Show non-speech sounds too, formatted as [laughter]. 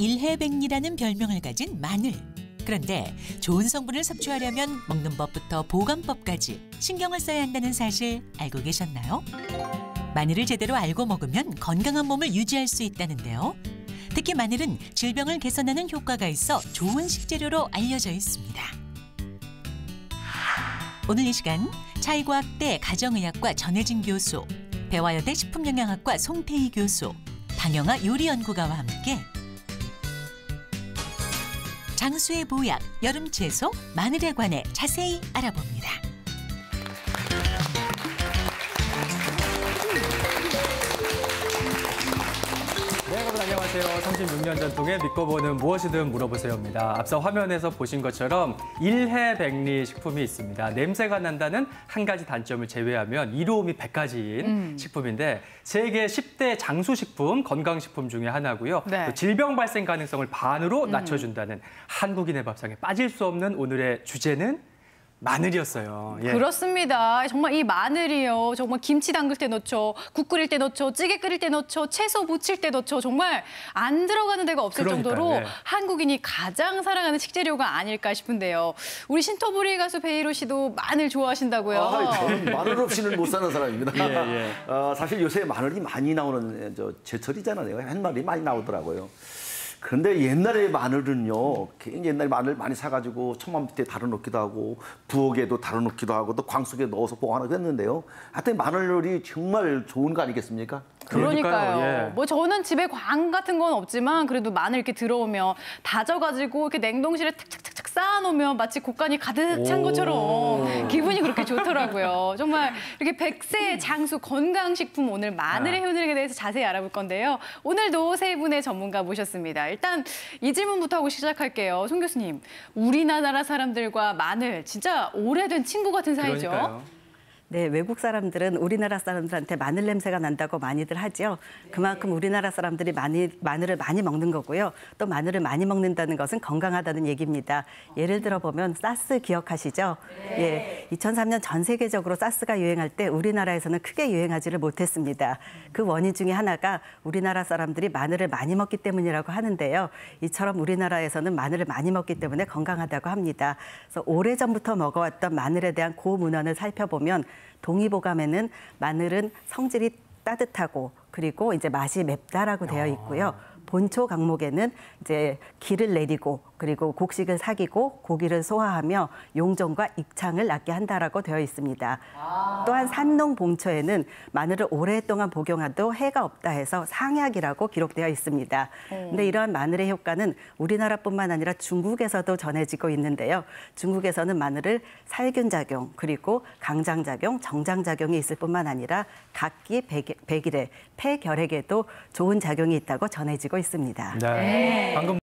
일해백리라는 별명을 가진 마늘. 그런데 좋은 성분을 섭취하려면 먹는 법부터 보관법까지 신경을 써야 한다는 사실 알고 계셨나요? 마늘을 제대로 알고 먹으면 건강한 몸을 유지할 수 있다는데요. 특히 마늘은 질병을 개선하는 효과가 있어 좋은 식재료로 알려져 있습니다. 오늘 이 시간 차이과학대 가정의학과 전혜진 교수, 배화여대 식품영양학과 송태희 교수, 방영아 요리연구가와 함께 장수의 보약, 여름 채소, 마늘에 관해 자세히 알아봅니다. 안녕하세요. 36년 전통의 믿고 보는 무엇이든 물어보세요입니다. 앞서 화면에서 보신 것처럼 일해백리 식품이 있습니다. 냄새가 난다는 한 가지 단점을 제외하면 이로움이 100가지인 음. 식품인데 세계 10대 장수식품, 건강식품 중에 하나고요. 네. 음. 또 질병 발생 가능성을 반으로 낮춰준다는 한국인의 밥상에 빠질 수 없는 오늘의 주제는 마늘이었어요. 예. 그렇습니다. 정말 이 마늘이요. 정말 김치 담글 때 넣죠. 국 끓일 때 넣죠. 찌개 끓일 때 넣죠. 채소 무칠 때 넣죠. 정말 안 들어가는 데가 없을 그러니까요. 정도로 네. 한국인이 가장 사랑하는 식재료가 아닐까 싶은데요. 우리 신토부리 가수 베이로 씨도 마늘 좋아하신다고요. 아, 저는 마늘 없이는 못 사는 사람입니다. 예, 예. 어, 사실 요새 마늘이 많이 나오는 저 제철이잖아요. 햇마늘이 많이 나오더라고요. 그런데 옛날에 마늘은요, 굉장히 옛날에 마늘 많이 사가지고 천만 밑에 달아놓기도 하고 부엌에도 달아놓기도 하고 또 광속에 넣어서 보관하기도 했는데요. 하여튼 마늘이 정말 좋은 거 아니겠습니까? 그러니까요. 그러니까요, 예. 뭐 저는 집에 광 같은 건 없지만 그래도 마늘 이렇게 들어오면 다져가지고 이렇게 냉동실에 탁탁탁탁 쌓아놓으면 마치 곡간이 가득 찬 오. 것처럼 기분이 그렇게 좋더라고요. [laughs] 정말 이렇게 백세 장수 건강식품 오늘 마늘의 아. 효능에 대해서 자세히 알아볼 건데요. 오늘도 세 분의 전문가 모셨습니다. 일단 이 질문부터 하고 시작할게요. 송 교수님, 우리나라 사람들과 마늘 진짜 오래된 친구 같은 사이죠? 그러니까요. 네, 외국 사람들은 우리나라 사람들한테 마늘 냄새가 난다고 많이들 하죠. 그만큼 우리나라 사람들이 많이, 마늘을 많이 먹는 거고요. 또 마늘을 많이 먹는다는 것은 건강하다는 얘기입니다. 예를 들어 보면 사스 기억하시죠? 예, 2003년 전 세계적으로 사스가 유행할 때 우리나라에서는 크게 유행하지를 못했습니다. 그 원인 중에 하나가 우리나라 사람들이 마늘을 많이 먹기 때문이라고 하는데요. 이처럼 우리나라에서는 마늘을 많이 먹기 때문에 건강하다고 합니다. 그래서 오래전부터 먹어왔던 마늘에 대한 고문헌을 살펴보면 동의보감에는 마늘은 성질이 따뜻하고 그리고 이제 맛이 맵다라고 되어 있고요. 본초 강목에는 이제 기를 내리고 그리고 곡식을 사기고 고기를 소화하며 용종과 익창을 낫게 한다라고 되어 있습니다. 또한 산농 봉초에는 마늘을 오랫동안 복용해도 해가 없다 해서 상약이라고 기록되어 있습니다. 근데 이러한 마늘의 효과는 우리나라뿐만 아니라 중국에서도 전해지고 있는데요. 중국에서는 마늘을 살균 작용 그리고 강장 작용, 정장 작용이 있을 뿐만 아니라 각기 백- 백일에 폐결핵에도 좋은 작용이 있다고 전해지고 있습니다. 네. 방금